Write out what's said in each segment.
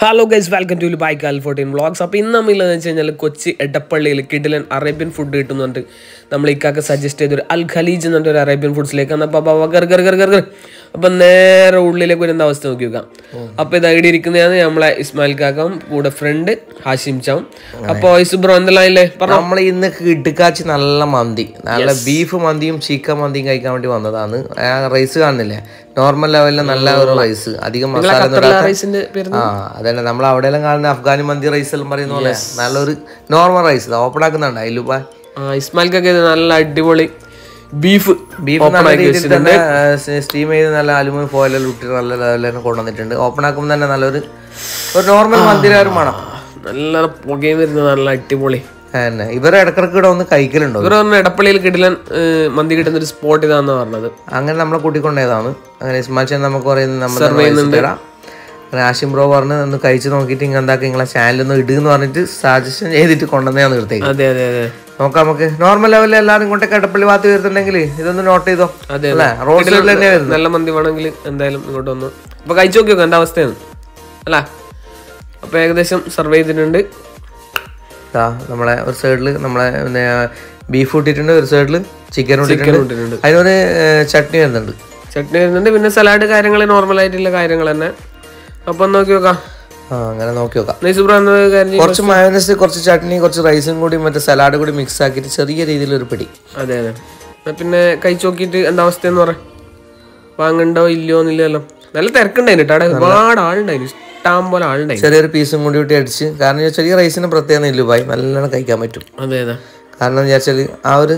Hello guys welcome to by cal fourteen vlogs അപ്പോൾ ഇന്ന് നമ്മളില്ലെന്ന് വെച്ച് കഴിഞ്ഞാൽ കൊച്ചി എടപ്പള്ളിയിൽ കിഡിലൻ അറേബ്യൻ ഫുഡ് കിട്ടുന്നുണ്ട്. നമ്മൾ ഇക്കാക്ക് സജസ്റ്റ് ചെയ്തൊരു അൽ ഖലീജ് എന്ന് പറഞ്ഞൊരു അറേബ്യൻ ഫുഡ്സിലേക്ക് അപ്പോൾ അപ്പോൾ ഗർ ഗർ ഗർ ഗർ ഗർ. അപ്പം നേരെ ഉള്ളിലേക്ക് വരുന്ന അവസ്ഥ നോക്കി നോക്കാം അപ്പോൾ ഇത് ഐഡി ഇരിക്കുന്നതാണ് നമ്മളെ ഇസ്മായിൽ കാക്കം കൂടെ ഫ്രണ്ട് ഹാഷിം ചാവും അപ്പോൾ ഇസുബ്രോ എന്തെല്ലാം ഇല്ലേ പറഞ്ഞു. നമ്മൾ ഇന്ന് ഇടുക്കാച്ചി നല്ല മന്തി. നല്ല ബീഫ് മന്തിയും ചിക്കൻ മന്തിയും കഴിക്കാൻ വേണ്ടി വന്നതാണ്. റൈസ് കാണുന്നില്ലേ നോർമൽ ലെവലിൽ നല്ല ഒരു റൈസ് അധികം മസാല ആ അതന്നെ. നമ്മൾ അവിടെയെല്ലാം കാണുന്ന അഫ്ഗാനി മന്തി റൈസ് എല്ലാം പറയുന്ന പോലെ നല്ലൊരു നോർമൽ റൈസ് ഓപ്പൺ ആക്കുന്നുണ്ട്. അതിലുപ്പ ഇസ്മായിൽ കാക്ക നല്ല അടിപൊളി ബീഫ് ബീഫ് നല്ല രീതിയിൽ തന്നെ സ്റ്റീം ചെയ്ത് നല്ല അലുമിനിയം ഫോയിലെല്ലാം ഇട്ട് നല്ല ലെവലിൽ തന്നെ കൊണ്ടുവന്നിട്ടുണ്ട്. ഓപ്പൺ ആക്കുമ്പോൾ തന്നെ നല്ലൊരു ഒരു നോർമൽ വേണം. മണം നല്ല പുകയും വരുന്നത് നല്ല അടിപൊളി. തന്നെ ഇവരെ ഇടക്കിടക്ക് ഇവിടെ ഒന്ന് കഴിക്കലുണ്ടോ? ഇവർ ഇടപ്പള്ളിയിൽ കിടിലൻ മന്തി കിട്ടുന്ന ഒരു സ്പോട്ട് ഇതാന്ന് പറഞ്ഞത്. അങ്ങനെ നമ്മളെ കൂട്ടിക്കൊണ്ടേതാണ്. അങ്ങനെ ഇസ്മാച്ചൻ നമുക്ക് പറയുന്നത് നമ്മൾ ആഷിം ബ്രോ പറഞ്ഞ് ഒന്ന് കഴിച്ച് നോക്കിയിട്ട് ഇങ്ങനെ എന്താക്കി നിങ്ങളെ ചാനലൊന്ന് ഇടുന്ന് പറഞ്ഞിട്ട് സജഷൻ ചെയ്തിട്ട് കൊണ്ടുവന്നേ നിർത്തേക്ക് അതെ അതെ അതെ. നോക്കാം നമുക്ക് നോർമൽ ലെവലിൽ എല്ലാവരും കൊണ്ട് കടപ്പള്ളി ഭാഗത്ത് വരുന്നുണ്ടെങ്കിൽ ഇതൊന്ന് നോട്ട് ചെയ്തോ? അതെ അല്ലേ? റോഡ് സൈഡിൽ തന്നെ വരുന്നത്. നല്ല മന്തി വേണമെങ്കിൽ എന്തായാലും ഇങ്ങോട്ട് വന്നു. അപ്പൊ കഴിച്ചു നോക്കി നോക്കാം എന്താ അവസ്ഥയാണ് അല്ല? അപ്പൊ ഏകദേശം സർവേ ചെയ്തിട്ടുണ്ട്. നമ്മളെ ഒരു സൈഡിൽ നമ്മളെ ബീഫ് ഇട്ടിട്ടുണ്ട് ഒരു സൈഡിൽ ചിക്കൻ ഇട്ടിട്ടുണ്ട് ഇട്ടിട്ടുണ്ട്. അതിനൊരു ചട്നി വരുന്നുണ്ട്. ചട്നി വരുന്നുണ്ട്. പിന്നെ സലാഡ് കാര്യങ്ങൾ നോർമൽ ആയിട്ടുള്ള കാര്യങ്ങൾ തന്നെ. അപ്പൊ നോക്കി നോക്കാം അങ്ങനെ നോക്കി നോക്കാം. കുറച്ച് മയോനസ് കുറച്ച് ചട്നി കുറച്ച് റൈസും കൂടി മറ്റേ സലാഡ് കൂടി മിക്സ് ആക്കിയിട്ട് ചെറിയ രീതിയിൽ ഒരു പിടി. അതെ അതെ. പിന്നെ കഴിച്ചു നോക്കിയിട്ട് എന്താ അവസ്ഥയെന്ന് പറ. വാങ്ങണ്ടോ ഇല്ലയോ എന്നില്ലല്ലോ. നല്ല തിരക്കുണ്ടായിരുന്നു അവിടെ ഒരുപാട് ആളുണ്ടായിരുന്നു ഇഷ്ടം പോലെ ആളുണ്ടായി ചെറിയൊരു പീസും കൂടി കൂട്ടി അടിച്ച്. കാരണം ചെറിയ റൈസിന് പ്രത്യേകത ഇല്ല ഭായി. നല്ലോണം കഴിക്കാൻ പറ്റും. അതെ അതെ. കാരണം എന്താ വെച്ചാൽ ആ ഒരു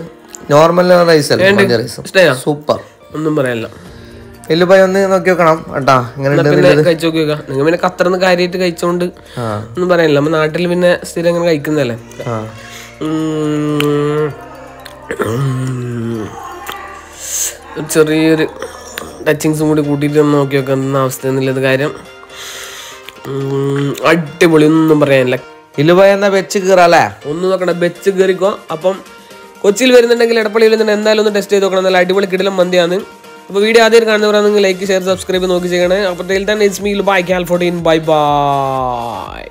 നോർമൽ റൈസ് അല്ല സൂപ്പർ ഒന്നും പറയാനില്ല ഭായി ഒന്ന് നോക്കി നോക്കണം കേട്ടാ. ഇങ്ങനെ കഴിച്ചു നോക്കി നോക്കാം നിങ്ങൾ പിന്നെ ഖത്തറിന്ന് കാര്യമായിട്ട് കഴിച്ചോണ്ട് ഒന്നും പറയാനില്ല. നമ്മ നാട്ടിൽ പിന്നെ സ്ഥിരം ഇങ്ങനെ. ഒരു ചെറിയൊരു ടച്ചിങ്സും കൂടി കൂട്ടിയിട്ട് ഒന്ന് നോക്കി നോക്കുന്ന അവസ്ഥ എന്നുള്ളത് കാര്യം. അടിപൊളി. ഒന്നും പറയാനില്ല. ഇല്ല എന്നാ വെച്ച് കീറാല്ലേ ഒന്ന് നോക്കണം വെച്ച് കീറിക്കോ. അപ്പം കൊച്ചിയിൽ വരുന്നുണ്ടെങ്കിൽ എടപ്പള്ളി വരുന്നുണ്ടെങ്കിൽ എന്തായാലും ഒന്ന് ടെസ്റ്റ് ചെയ്ത് നോക്കണം. നല്ല അടിപൊളി കിടലം മന്തിയാണ്. അപ്പോൾ വീഡിയോ ആദ്യം കാണുന്നവരാണെങ്കിൽ ലൈക്ക് ഷെയർ സബ്സ്ക്രൈബ് നോക്കി ചെയ്യണേ. അപ്പോൾ തന്നെ it's me by cal fourteen bye bye